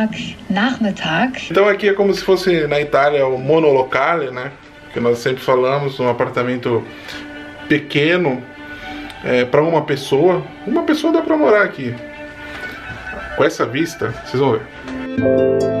Montagnachmittag. Então aqui é como se fosse na Itália o monolocale, né? Que nós sempre falamos, um apartamento pequeno é, para uma pessoa. Uma pessoa dá para morar aqui. Com essa vista, vocês vão ver.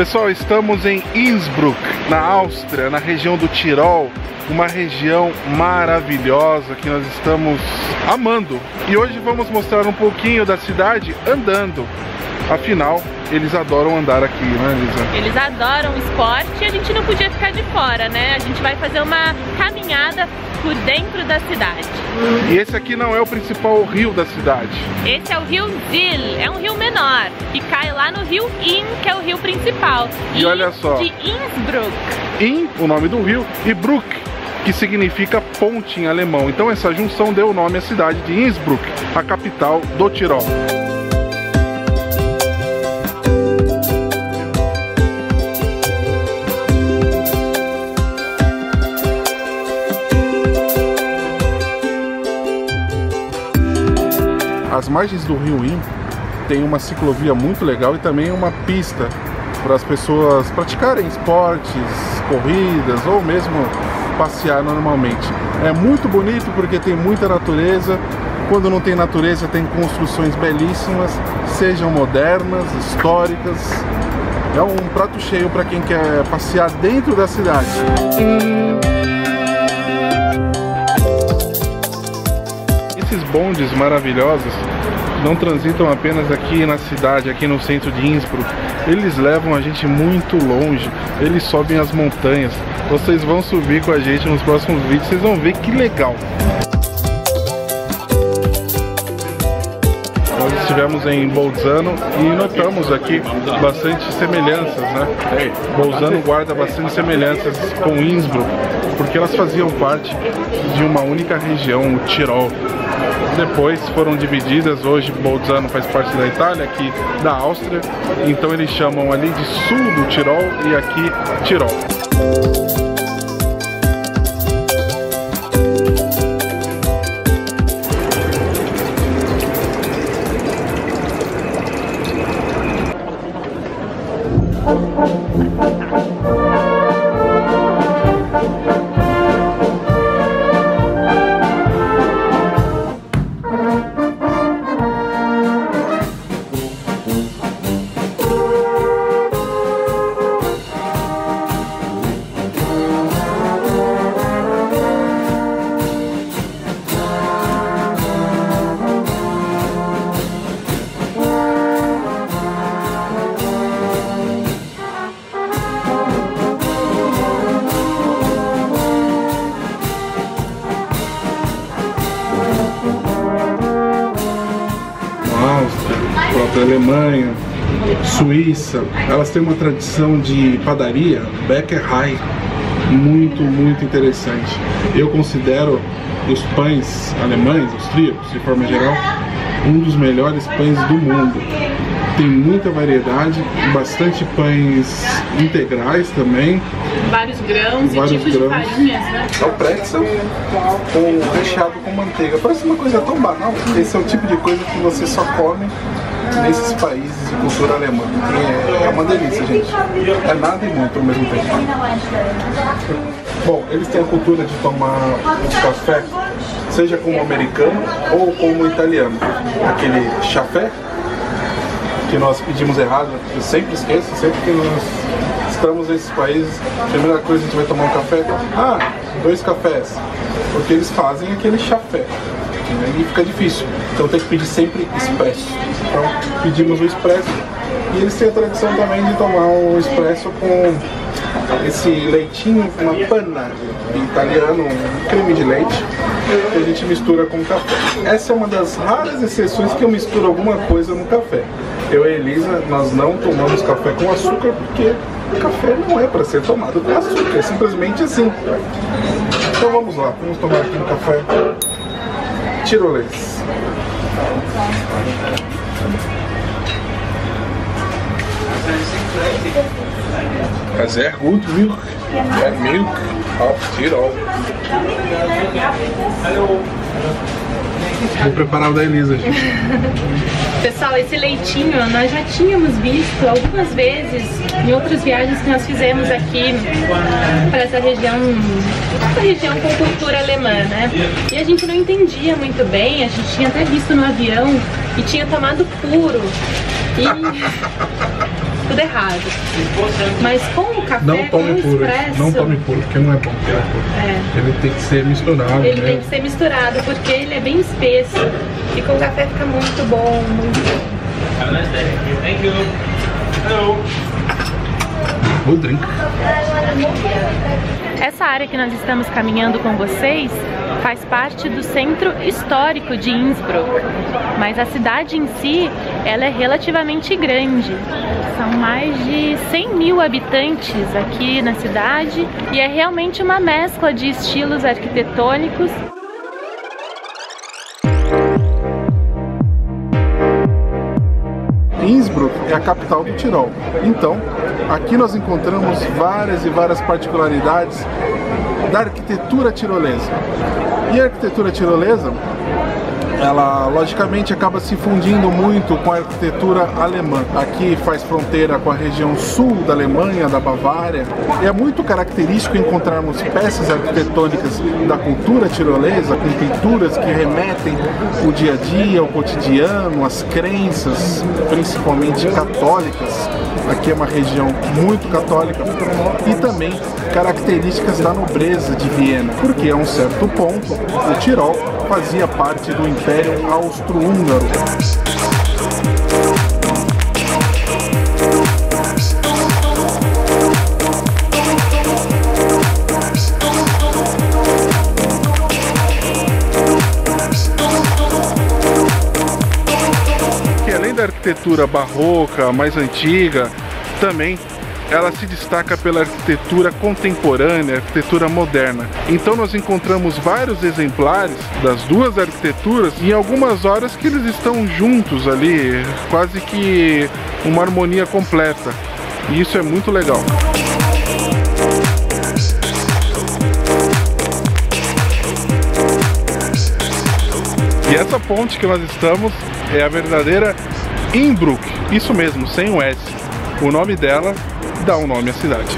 Pessoal, estamos em Innsbruck, na Áustria, na região do Tirol, uma região maravilhosa que nós estamos amando. E hoje vamos mostrar um pouquinho da cidade andando. Afinal, eles adoram andar aqui, né, Lisa? Eles adoram esporte e a gente não podia ficar de fora, né? A gente vai fazer uma caminhada por dentro da cidade. E esse aqui não é o principal rio da cidade. Esse é o rio Zil, é um rio menor, que cai lá no rio Inn, que é o rio principal. E, olha só. De Innsbruck. Inn, o nome do rio, e Bruck, que significa ponte em alemão. Então essa junção deu o nome à cidade de Innsbruck, a capital do Tirol. As margens do rio Inn tem uma ciclovia muito legal e também uma pista para as pessoas praticarem esportes, corridas ou mesmo passear normalmente. É muito bonito porque tem muita natureza. Quando não tem natureza, tem construções belíssimas, sejam modernas, históricas. É um prato cheio para quem quer passear dentro da cidade. Bondes maravilhosos não transitam apenas aqui na cidade, aqui no centro de Innsbruck. Eles levam a gente muito longe, eles sobem as montanhas. Vocês vão subir com a gente nos próximos vídeos, vocês vão ver que legal. Nós estivemos em Bolzano e notamos aqui bastante semelhanças, né? Bolzano guarda bastante semelhanças com Innsbruck, porque elas faziam parte de uma única região, o Tirol. Depois foram divididas, hoje Bolzano faz parte da Itália, aqui da Áustria, então eles chamam ali de sul do Tirol e aqui Tirol. Alemanha, Suíça, elas têm uma tradição de padaria, Bäckerei, muito, muito interessante. Eu considero os pães alemães, austríacos, de forma geral, um dos melhores pães do mundo. Tem muita variedade, bastante pães integrais também. Vários grãos vários e tipos grãos. de farinhas, né? É o pretzel com recheado com manteiga. Parece uma coisa tão banal. Esse é o tipo de coisa que você só come nesses países de cultura alemã. É, é uma delícia, gente. É nada e muito ao mesmo tempo. Bom, eles têm a cultura de tomar o café, seja como americano ou como italiano. Aquele chafé, que nós pedimos errado, eu sempre esqueço, sempre que nós estamos nesses países, a primeira coisa a gente vai tomar um café, ah, dois cafés, porque eles fazem aquele chafé, e fica difícil, então tem que pedir sempre expresso. Então pedimos o expresso e eles têm a tradição também de tomar o expresso com esse leitinho, uma panna italiano, um creme de leite que a gente mistura com café. Essa é uma das raras exceções que eu misturo alguma coisa no café. Eu e a Elisa, nós não tomamos café com açúcar porque café não é para ser tomado com açúcar, é simplesmente assim. Então vamos lá, vamos tomar aqui um café Tirolex. En sehr goed milk. Ja, milk. Op Tirol. Hallo. Vou preparar o da Elisa. Pessoal, esse leitinho nós já tínhamos visto algumas vezes em outras viagens que nós fizemos aqui para essa região, essa região com cultura alemã, né? E a gente não entendia muito bem, a gente tinha até visto no avião e tinha tomado puro. E tudo errado. Mas com o café, não tome puro, expresso, não tome puro, porque não é bom é puro. É. Ele tem que ser misturado. Ele né? tem que ser misturado, porque ele é bem espesso. E com o café fica muito bom, muito bom. Thank you. Hello. Good drink. Essa área que nós estamos caminhando com vocês faz parte do centro histórico de Innsbruck, mas a cidade em si, ela é relativamente grande. São mais de 100 mil habitantes aqui na cidade e é realmente uma mescla de estilos arquitetônicos Innsbruck é a capital do Tirol. Então, aqui nós encontramos várias e várias particularidades da arquitetura tirolesa. E a arquitetura tirolesa ela logicamente acaba se fundindo muito com a arquitetura alemã. Aqui faz fronteira com a região sul da Alemanha, da Bavária. É muito característico encontrarmos peças arquitetônicas da cultura tirolesa, com pinturas que remetem o dia a dia, o cotidiano, as crenças, principalmente católicas. Aqui é uma região muito católica e também características da nobreza de Viena, porque a um certo ponto o Tirol fazia parte do Império Austro-Húngaro. Que além da arquitetura barroca, mais antiga, também ela se destaca pela arquitetura contemporânea, arquitetura moderna. Então nós encontramos vários exemplares das duas arquiteturas em algumas horas que eles estão juntos ali, quase que uma harmonia completa. E isso é muito legal. E essa ponte que nós estamos é a verdadeira Innsbruck, isso mesmo, sem o S. O nome dela dá um nome à cidade.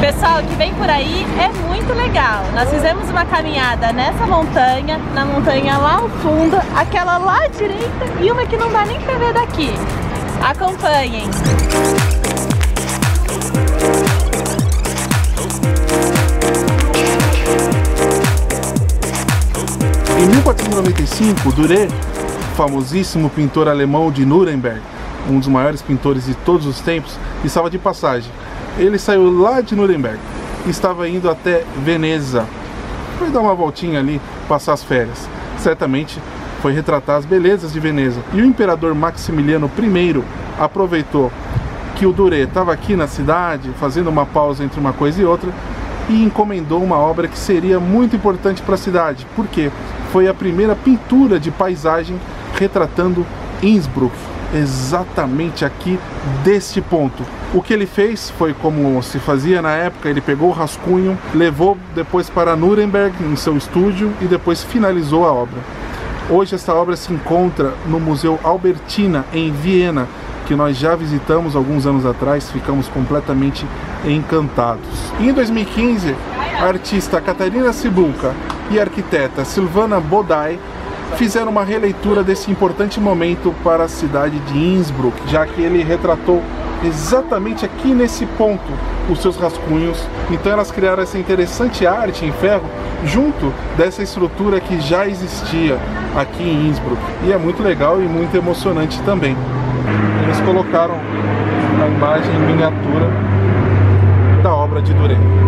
Pessoal, que vem por aí é muito legal. Nós fizemos uma caminhada nessa montanha, na montanha lá ao fundo, aquela lá à direita e uma que não dá nem pra ver daqui. Acompanhem! Em 1495, Durer, famosíssimo pintor alemão de Nuremberg, um dos maiores pintores de todos os tempos, estava de passagem. Ele saiu lá de Nuremberg e estava indo até Veneza. Foi dar uma voltinha ali, passar as férias. Certamente foi retratar as belezas de Veneza. E o imperador Maximiliano I aproveitou que o Durer estava aqui na cidade, fazendo uma pausa entre uma coisa e outra, e encomendou uma obra que seria muito importante para a cidade. Por quê? Foi a primeira pintura de paisagem retratando Innsbruck, exatamente aqui deste ponto. O que ele fez foi como se fazia na época, ele pegou o rascunho, levou depois para Nuremberg em seu estúdio e depois finalizou a obra. Hoje esta obra se encontra no Museu Albertina em Viena, que nós já visitamos alguns anos atrás, ficamos completamente encantados. E em 2015, a artista Catarina Cibulca e a arquiteta Silvana Bodai fizeram uma releitura desse importante momento para a cidade de Innsbruck, já que ele retratou exatamente aqui nesse ponto os seus rascunhos. Então elas criaram essa interessante arte em ferro junto dessa estrutura que já existia aqui em Innsbruck. E é muito legal e muito emocionante também. Eles colocaram a imagem em miniatura obra de Duret.